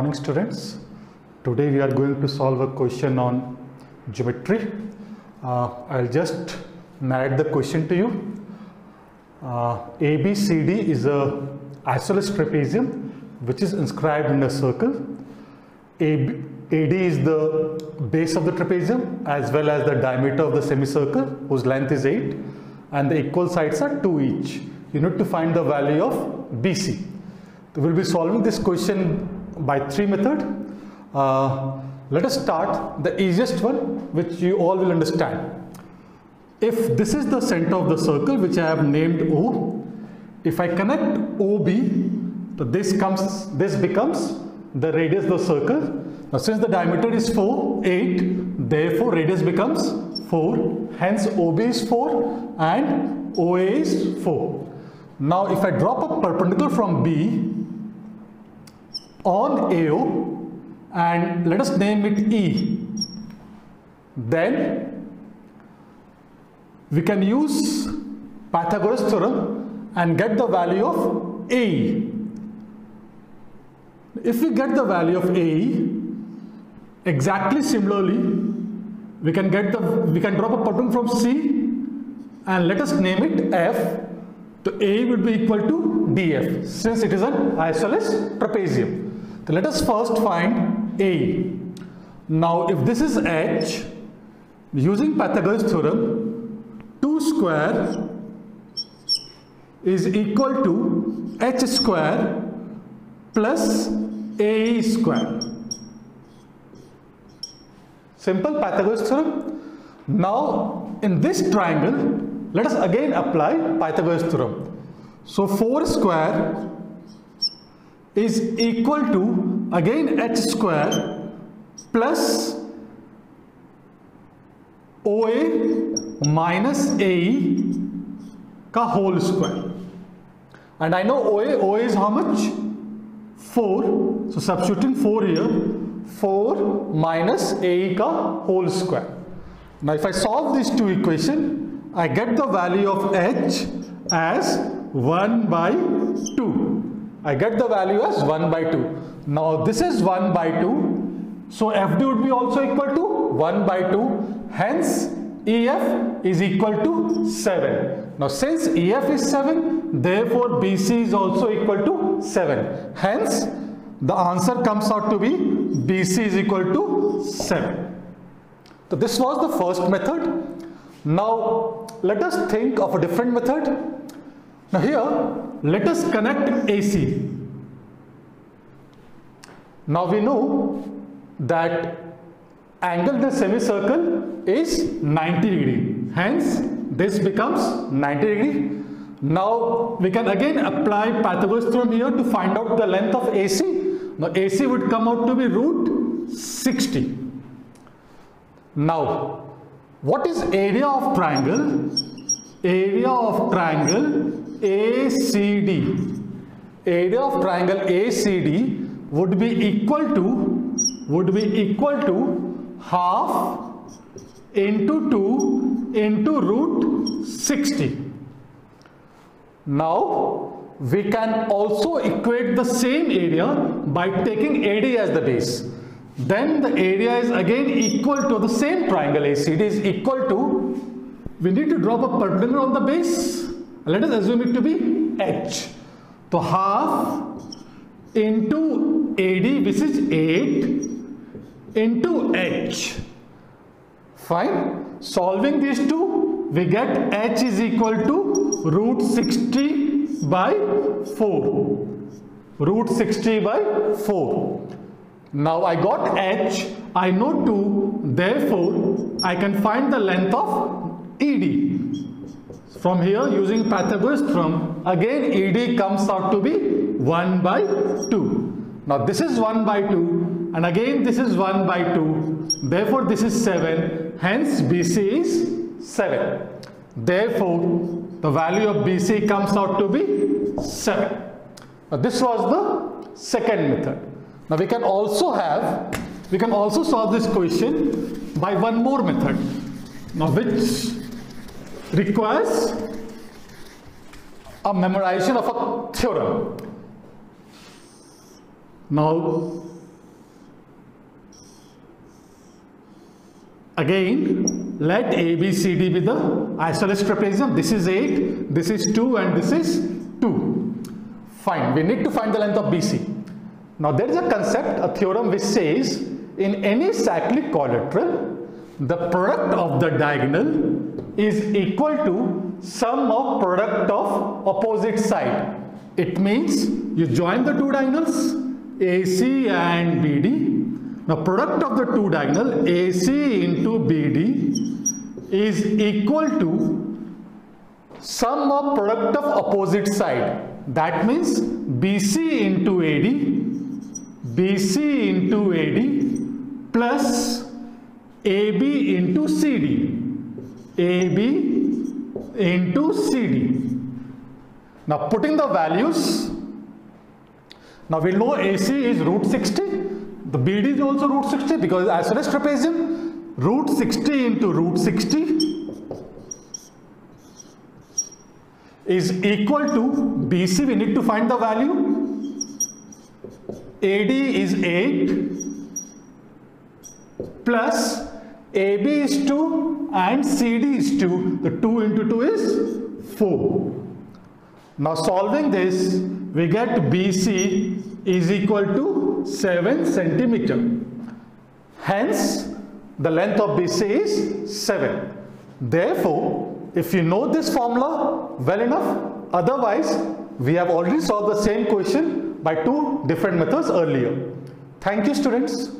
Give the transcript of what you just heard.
morning students. Today we are going to solve a question on geometry. Uh, I'll just narrate the question to you. Uh, ABCD is a isosceles trapezium which is inscribed in a circle. AB, AD is the base of the trapezium as well as the diameter of the semicircle whose length is 8 and the equal sides are 2 each. You need to find the value of BC. We'll be solving this question by three method. Uh, let us start the easiest one which you all will understand. If this is the center of the circle which I have named O, if I connect OB, so this comes, this becomes the radius of the circle. Now since the diameter is 4, 8, therefore radius becomes 4, hence OB is 4 and OA is 4. Now if I drop a perpendicular from B on AO and let us name it E, then we can use Pythagoras theorem and get the value of AE. If we get the value of AE, exactly similarly, we can get the we can drop a pattern from C and let us name it F. So A will be equal to DF since it is an isosceles trapezium. Let us first find A. Now if this is H, using Pythagoras theorem, 2 square is equal to H square plus A square. Simple Pythagoras theorem. Now in this triangle, let us again apply Pythagoras theorem. So 4 square is equal to again h square plus OA minus AE ka whole square. And I know OA, OA is how much? 4. So substituting 4 here, 4 minus AE ka whole square. Now if I solve these two equations, I get the value of H as 1 by 2. I get the value as 1 by 2. Now this is 1 by 2. So FD would be also equal to 1 by 2. Hence EF is equal to 7. Now since EF is 7, therefore BC is also equal to 7. Hence the answer comes out to be BC is equal to 7. So this was the first method. Now let us think of a different method. Now here let us connect AC. Now we know that angle in the semicircle is 90 degree. Hence this becomes 90 degree. Now we can again apply Pythagoras theorem here to find out the length of AC. Now AC would come out to be root 60. Now what is area of triangle? Area of triangle ACD. Area of triangle ACD would be equal to would be equal to half into 2 into root 60. Now we can also equate the same area by taking AD as the base. Then the area is again equal to the same triangle ACD is equal to we need to drop a perpendicular on the base let us assume it to be h. So half into AD which is 8 into h. Fine. Solving these two we get h is equal to root 60 by 4. Root 60 by 4. Now I got h, I know 2, therefore I can find the length of ED. From here using Pythagoras theorem again ED comes out to be 1 by 2. Now this is 1 by 2 and again this is 1 by 2 therefore this is 7 hence BC is 7. Therefore the value of BC comes out to be 7. Now this was the second method. Now we can also have we can also solve this question by one more method. Now which requires a memorization of a theorem. Now, again, let A, B, C, D be the isosceles trapezium. This is 8, this is 2 and this is 2. Fine, we need to find the length of BC. Now there is a concept, a theorem which says in any cyclic quadrilateral, the product of the diagonal is equal to sum of product of opposite side. It means you join the two diagonals AC and BD. Now product of the two diagonal AC into BD is equal to sum of product of opposite side. That means BC into AD, BC into AD plus AB into CD, AB into CD. Now putting the values, now we know AC is root 60, the BD is also root 60 because as isosceles trapezium, root 60 into root 60 is equal to BC, we need to find the value, AD is 8 plus AB is 2 and CD is 2. The 2 into 2 is 4. Now solving this, we get BC is equal to 7 centimeter. Hence, the length of BC is 7. Therefore, if you know this formula well enough, otherwise we have already solved the same question by two different methods earlier. Thank you students.